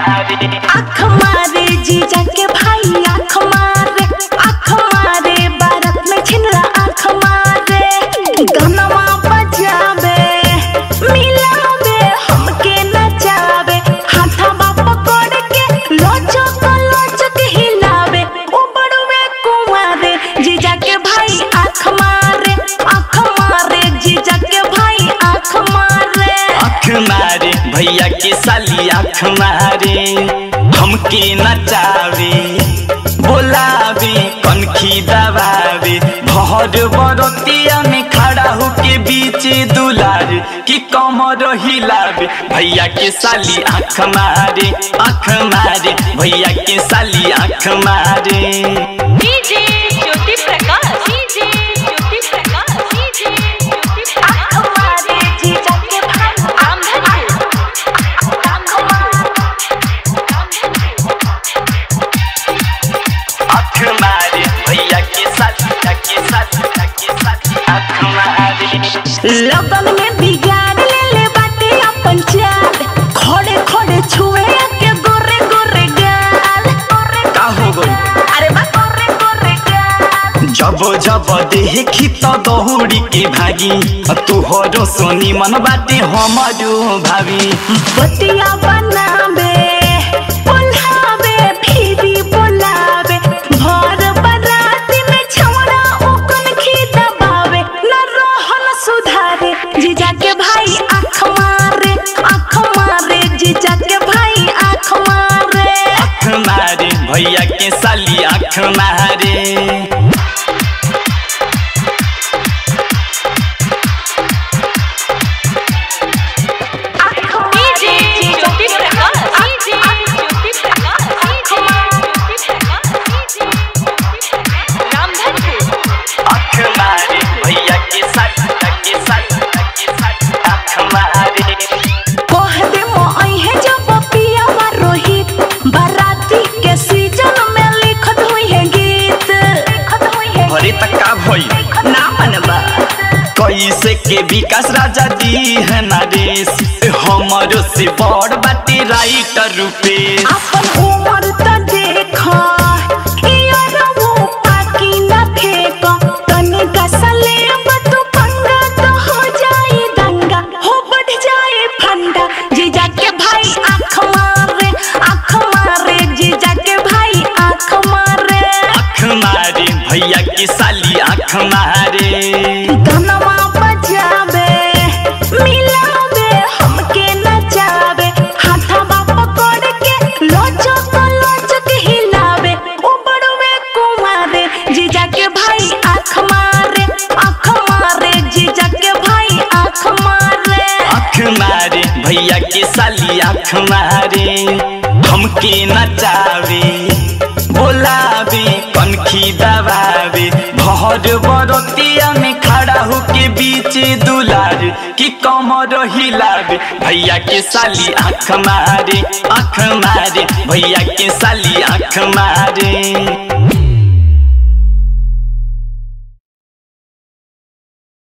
अख मारे जीजा के भैया के साली आँख मारे हमके नचावे, बोलावे, कनखी दबावे भर बरतिया में खड़ा होके बीच दुलार, की कमर हिलावे। भैया के साली आँख मारे आँख मारे, भैया के साली आँख मारे। डीजे ज्योति प्रकाश। गाल जब जब देखी तो दौड़ी के भागी। तुहरो सोनी मन बाटे हमारो भाभी। बतिया बनावे बुलावे फिरी बुलावे भर बराती में छौड़ा ओकन खी दबावे न रहन सुधारे जीजा के भाई आँख मारे आँख मारे जीजा के भाई आँख मारे। आँख मारे भैया के साली आँख मारे। कैसे के विकास राजा दी है नरेश। हमारो से बड़ बाटे राइटर रूपेश। अपन उम्र त देखा यार वो पाकी न फेंका। मारे हमके नचावे बोलावे, कनखी दबावे। भर बरतिया में खड़ा होके बीच दुलार, की कमर हिलावे। भैया के साली आँख मारे आँख मारे। भैया के साली आँख मारे।